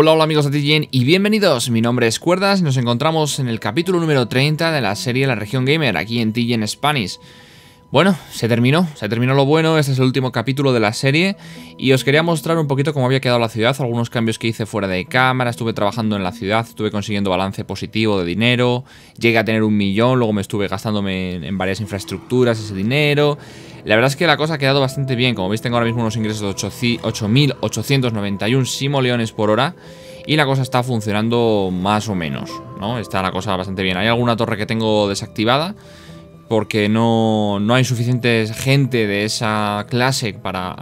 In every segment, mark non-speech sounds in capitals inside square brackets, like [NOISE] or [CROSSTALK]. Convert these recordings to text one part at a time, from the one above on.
Hola, hola amigos de TGN y bienvenidos, mi nombre es Cuerdas nos encontramos en el capítulo número 30 de la serie La Región Gamer, aquí en TGN Spanish. Bueno, se terminó, se terminó lo bueno, este es el último capítulo de la serie y os quería mostrar un poquito cómo había quedado la ciudad, algunos cambios que hice fuera de cámara, estuve trabajando en la ciudad, estuve consiguiendo balance positivo de dinero, llegué a tener un millón, luego me estuve gastándome en varias infraestructuras ese dinero, la verdad es que la cosa ha quedado bastante bien. Como veis, tengo ahora mismo unos ingresos de 8.891 simoleones por hora. Y la cosa está funcionando más o menos, ¿no? Está la cosa bastante bien. Hay alguna torre que tengo desactivada porque no, no hay suficiente gente de esa clase para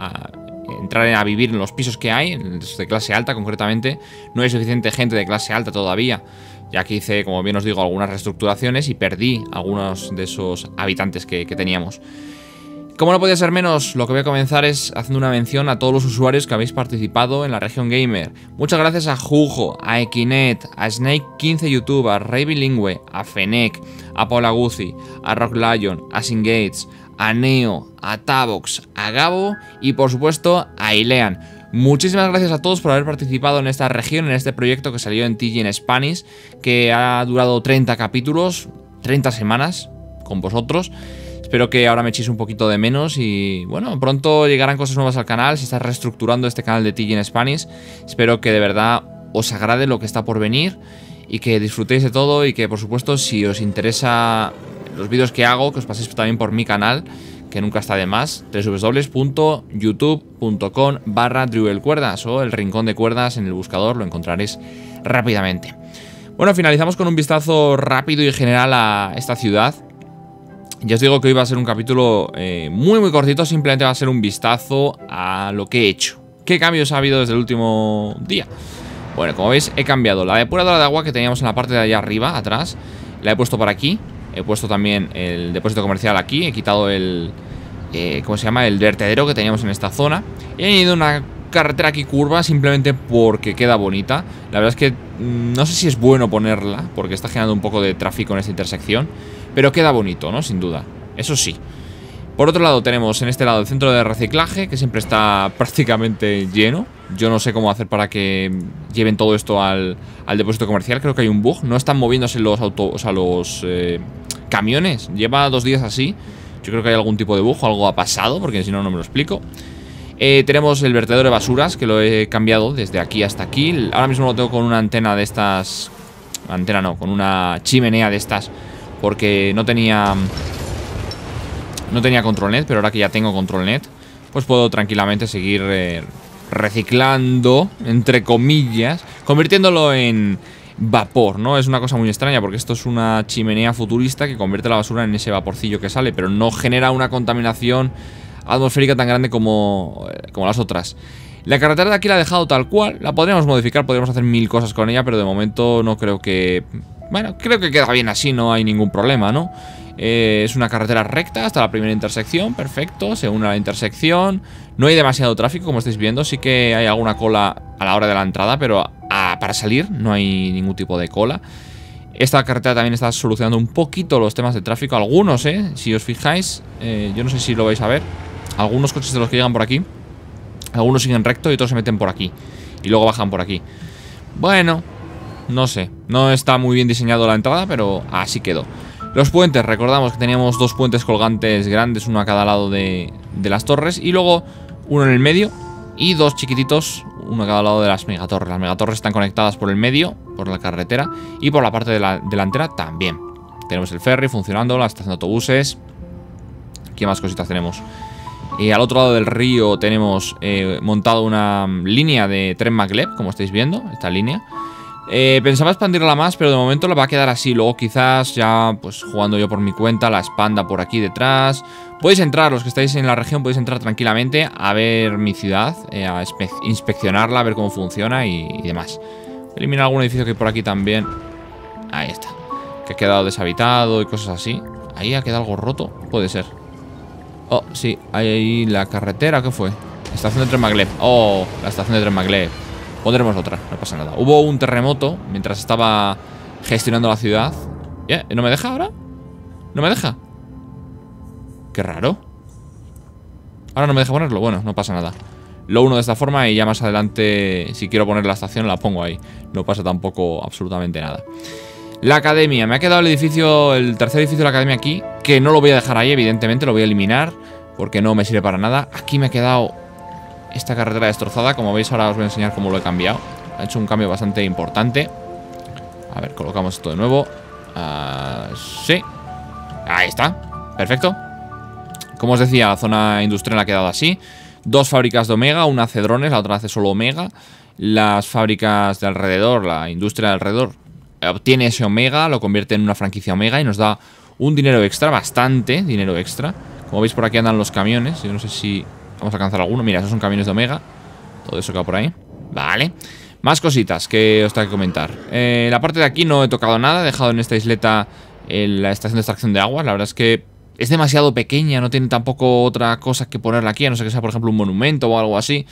entrar a vivir en los pisos que hay, de clase alta concretamente. No hay suficiente gente de clase alta todavía, ya que hice, como bien os digo, algunas reestructuraciones y perdí algunos de esos habitantes que teníamos. Como no podía ser menos, lo que voy a comenzar es haciendo una mención a todos los usuarios que habéis participado en la región gamer. Muchas gracias a Jujo, a Equinet, a Snake15 YouTube, a Ray Bilingüe, a Fenec, a Paula Guzzi, a Rock Lion, a Singates, a Neo, a Tavox, a Gabo y por supuesto a Ilean. Muchísimas gracias a todos por haber participado en esta región, en este proyecto que salió en TG en Spanish, que ha durado 30 capítulos, 30 semanas con vosotros. Espero que ahora me echéis un poquito de menos y bueno, pronto llegarán cosas nuevas al canal, se está reestructurando este canal de TG en Spanish. Espero que de verdad os agrade lo que está por venir y que disfrutéis de todo y que por supuesto si os interesa los vídeos que hago, que os paséis también por mi canal, que nunca está de más, www.youtube.com barra cuerdas o el rincón de cuerdas en el buscador, lo encontraréis rápidamente. Bueno, finalizamos con un vistazo rápido y general a esta ciudad ya os digo que hoy va a ser un capítulo eh, muy muy cortito, simplemente va a ser un vistazo a lo que he hecho. ¿Qué cambios ha habido desde el último día? Bueno, como veis he cambiado la depuradora de agua que teníamos en la parte de allá arriba, atrás. La he puesto por aquí. He puesto también el depósito comercial aquí. He quitado el... Eh, ¿Cómo se llama? El vertedero que teníamos en esta zona. He añadido una carretera aquí curva simplemente porque queda bonita. La verdad es que mm, no sé si es bueno ponerla porque está generando un poco de tráfico en esta intersección. Pero queda bonito, ¿no? Sin duda. Eso sí. Por otro lado tenemos en este lado el centro de reciclaje, que siempre está [LAUGHS] prácticamente lleno. Yo no sé cómo hacer para que lleven todo esto al, depósito comercial. Creo que hay un bug. No están moviéndose los autos, o los eh, camiones. Lleva dos días así. Yo creo que hay algún tipo de bug o algo ha pasado, porque si no, no me lo explico. Eh, tenemos el vertedor de basuras, que lo he cambiado desde aquí hasta aquí. Ahora mismo lo tengo con una antena de estas... Antena no, con una chimenea de estas porque no tenía No tenía control net Pero ahora que ya tengo control net Pues puedo tranquilamente seguir eh, reciclando Entre comillas Convirtiéndolo en vapor, ¿no? Es una cosa muy extraña porque esto es una chimenea futurista que convierte la basura en ese vaporcillo que sale, pero no genera una contaminación atmosférica tan grande como, eh, como las otras. La carretera de aquí la he dejado tal cual, la podríamos modificar, podríamos hacer mil cosas con ella, pero de momento no creo que bueno, creo que queda bien así, no hay ningún problema, ¿no? Eh, es una carretera recta hasta la primera intersección, perfecto, se une a la intersección No hay demasiado tráfico, como estáis viendo Sí que hay alguna cola a la hora de la entrada Pero para salir no hay ningún tipo de cola Esta carretera también está solucionando un poquito los temas de tráfico Algunos, ¿eh? Si os fijáis, eh, yo no sé si lo vais a ver Algunos coches de los que llegan por aquí Algunos siguen recto y otros se meten por aquí Y luego bajan por aquí Bueno, no sé, no está muy bien diseñado la entrada, pero así quedó. Los puentes, recordamos que teníamos dos puentes colgantes grandes, uno a cada lado de, las torres y luego uno en el medio y dos chiquititos, uno a cada lado de las megatorres. Las megatorres están conectadas por el medio, por la carretera y por la parte de la delantera también. Tenemos el ferry funcionando, la estación de autobuses. ¿Qué más cositas tenemos? Y al otro lado del río tenemos eh, montado una línea de tren maglev, como estáis viendo, esta línea. Eh, pensaba expandirla más, pero de momento la va a quedar así. Luego quizás ya, pues jugando yo por mi cuenta, la expanda por aquí detrás. Podéis entrar, los que estáis en la región, podéis entrar tranquilamente a ver mi ciudad, eh, a inspeccionarla, a ver cómo funciona y, demás. Eliminar algún edificio que hay por aquí también. Ahí está. Que ha quedado deshabitado y cosas así. Ahí ha quedado algo roto. Puede ser. Oh, sí. Ahí la carretera, ¿qué fue? Estación de tren Maglev. Oh, la estación de tren Maglev. Pondremos otra, no pasa nada Hubo un terremoto mientras estaba gestionando la ciudad ¿No me deja ahora? ¿No me deja? Qué raro Ahora no me deja ponerlo, bueno, no pasa nada lo uno de esta forma y ya más adelante, si quiero poner la estación, la pongo ahí. No pasa tampoco absolutamente nada. La academia, me ha quedado el edificio, el tercer edificio de la academia aquí, que no lo voy a dejar ahí, evidentemente, lo voy a eliminar, porque no me sirve para nada. Aquí me ha quedado esta carretera destrozada, como veis ahora os voy a enseñar cómo lo he cambiado. Ha hecho un cambio bastante importante. A ver, colocamos esto de nuevo. Uh, sí. Ahí está. Perfecto. Como os decía, la zona industrial ha quedado así. Dos fábricas de Omega, una hace drones, la otra hace solo Omega. Las fábricas de alrededor, la industria de alrededor, obtiene ese Omega, lo convierte en una franquicia Omega y nos da un dinero extra, bastante dinero extra. Como veis por aquí andan los camiones, yo no sé si vamos a alcanzar alguno. Mira, esos son camiones de Omega. Todo eso que va por ahí. Vale. Más cositas que os tengo que comentar. Eh, la parte de aquí no he tocado nada, he dejado en esta isleta la estación de extracción de agua. La verdad es que es demasiado pequeña, no tiene tampoco otra cosa que ponerla aquí, a no ser que sea, por ejemplo, un monumento o algo así.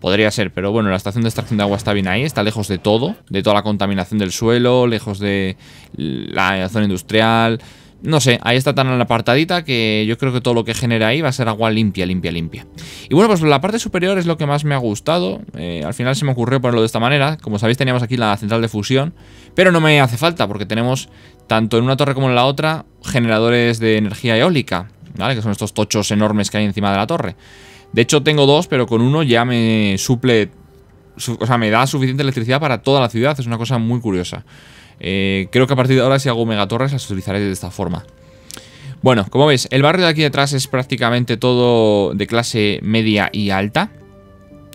Podría ser, pero bueno, la estación de extracción de agua está bien ahí, está lejos de todo, de toda la contaminación del suelo, lejos de la zona industrial. No sé, ahí está tan apartadita que yo creo que todo lo que genera ahí va a ser agua limpia, limpia, limpia. Y bueno, pues la parte superior es lo que más me ha gustado. Eh, al final se me ocurrió ponerlo de esta manera. Como sabéis, teníamos aquí la central de fusión, pero no me hace falta porque tenemos tanto en una torre como en la otra generadores de energía eólica, ¿vale? Que son estos tochos enormes que hay encima de la torre. De hecho, tengo dos, pero con uno ya me suple. o sea, me da suficiente electricidad para toda la ciudad. Es una cosa muy curiosa. Eh, creo que a partir de ahora, si hago megatorres, las utilizaré de esta forma. Bueno, como veis, el barrio de aquí detrás es prácticamente todo de clase media y alta.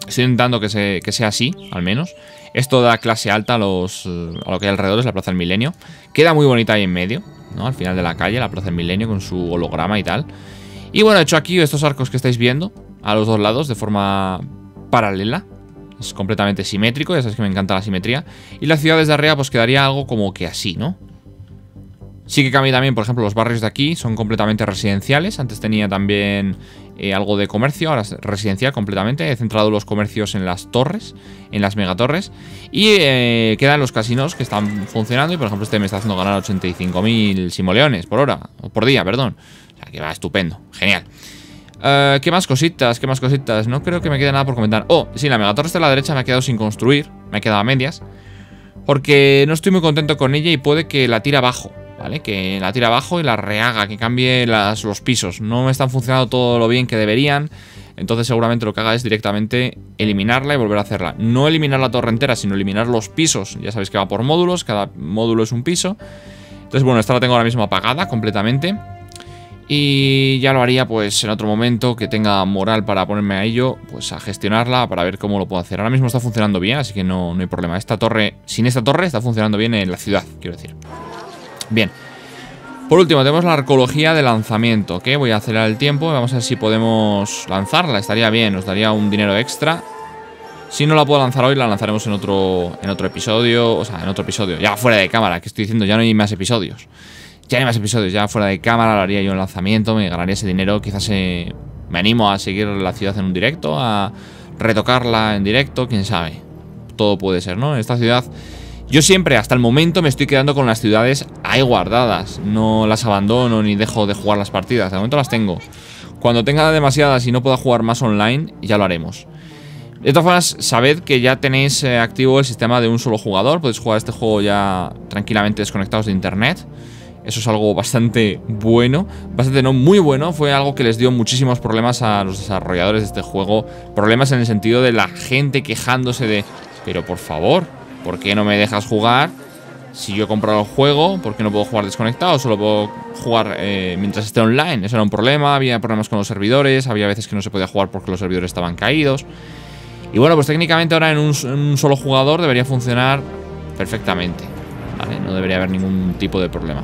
Estoy intentando que, sea así, al menos. Esto da clase alta a, los, a lo que hay alrededor, es la Plaza del Milenio. Queda muy bonita ahí en medio, ¿no? Al final de la calle, la Plaza del Milenio con su holograma y tal. Y bueno, he hecho aquí estos arcos que estáis viendo a los dos lados de forma paralela. Es completamente simétrico, ya sabéis que me encanta la simetría. Y la ciudad desde arriba pues quedaría algo como que así, ¿no? Sí que cambia también, por ejemplo, los barrios de aquí son completamente residenciales. Antes tenía también eh, algo de comercio, ahora es residencial completamente. He centrado los comercios en las torres, en las megatorres. Y eh, quedan los casinos que están funcionando. Y por ejemplo, este me está haciendo ganar 85.000 simoleones por hora, o por día, perdón. O sea, que va estupendo, genial. Eh, ¿Qué más cositas? ¿Qué más cositas? No creo que me quede nada por comentar. Oh, sí, la megatorre de la derecha me ha quedado sin construir. Me ha quedado a medias. Porque no estoy muy contento con ella y puede que la tire abajo. ¿Vale? Que la tire abajo y la rehaga, que cambie los pisos. No me están funcionando todo lo bien que deberían. Entonces seguramente lo que haga es directamente eliminarla y volver a hacerla. No eliminar la torre entera, sino eliminar los pisos. Ya sabéis que va por módulos, cada módulo es un piso. Entonces bueno, esta la tengo ahora mismo apagada completamente. Y ya lo haría pues en otro momento que tenga moral para ponerme a ello, pues a gestionarla para ver cómo lo puedo hacer. Ahora mismo está funcionando bien, así que no, no hay problema. Esta torre, sin esta torre, está funcionando bien en la ciudad, quiero decir. Bien. Por último, tenemos la arqueología de lanzamiento, que voy a acelerar el tiempo. Vamos a ver si podemos lanzarla. Estaría bien, nos daría un dinero extra. Si no la puedo lanzar hoy, la lanzaremos en otro, en otro episodio. O sea, en otro episodio. Ya fuera de cámara, que estoy diciendo, ya no hay más episodios. Ya hay más episodios, ya fuera de cámara lo haría yo en lanzamiento, me ganaría ese dinero, quizás eh, me animo a seguir la ciudad en un directo, a retocarla en directo, quién sabe. Todo puede ser, ¿no? En esta ciudad yo siempre, hasta el momento, me estoy quedando con las ciudades ahí guardadas. No las abandono ni dejo de jugar las partidas. De momento las tengo. Cuando tenga demasiadas y no pueda jugar más online, ya lo haremos. De todas formas, sabed que ya tenéis eh, activo el sistema de un solo jugador. Podéis jugar este juego ya tranquilamente desconectados de internet. Eso es algo bastante bueno, bastante no muy bueno. Fue algo que les dio muchísimos problemas a los desarrolladores de este juego. Problemas en el sentido de la gente quejándose de, pero por favor, ¿por qué no me dejas jugar? Si yo he comprado el juego, ¿por qué no puedo jugar desconectado? Solo puedo jugar eh, mientras esté online. Eso era un problema, había problemas con los servidores, había veces que no se podía jugar porque los servidores estaban caídos. Y bueno, pues técnicamente ahora en un, solo jugador debería funcionar perfectamente. No debería haber ningún tipo de problema.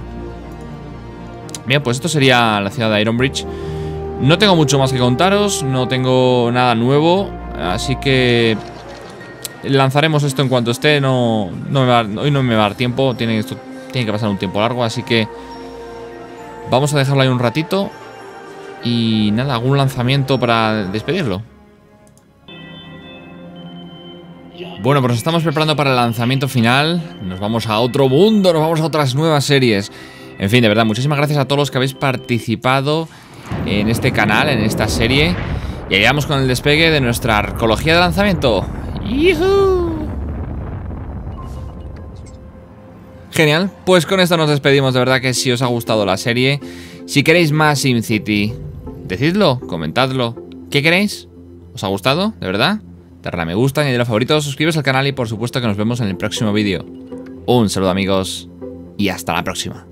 Pues esto sería la ciudad de Ironbridge. No tengo mucho más que contaros, no tengo nada nuevo, así que lanzaremos esto en cuanto esté. No, hoy no me va a dar tiempo, tiene, esto, tiene que pasar un tiempo largo, así que vamos a dejarlo ahí un ratito. Y nada, algún lanzamiento para despedirlo. Bueno, pues nos estamos preparando para el lanzamiento final. Nos vamos a otro mundo, nos vamos a otras nuevas series. En fin, de verdad, muchísimas gracias a todos los que habéis participado en este canal, en esta serie. Y ahí vamos con el despegue de nuestra arqueología de lanzamiento. Genial, pues con esto nos despedimos. De verdad que si os ha gustado la serie, si queréis más SimCity, decidlo, comentadlo. ¿Qué queréis? ¿Os ha gustado? ¿De verdad? Darle a me gusta, añadir a favoritos, suscribiros al canal y por supuesto que nos vemos en el próximo vídeo. Un saludo amigos y hasta la próxima.